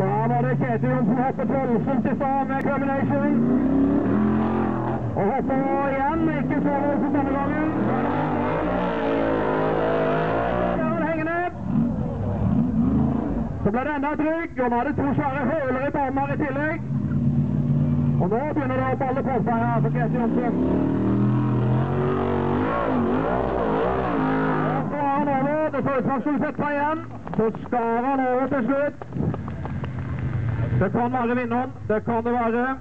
Kjetil Johnsen hoppet voldsomt i stad med Crumination. Og hopper igjen, ikke så voldsomt denne gangen. Så ble det enda et rygg, og nå er det to svære høler i banen i tillegg. Og nå begynner det å balle på seg her for Kjetil Johnsen. Så er han over. Det så ut skulle sette seg igjen. Så skar han over til slutt. Det kan være vinneren. Det kan det være.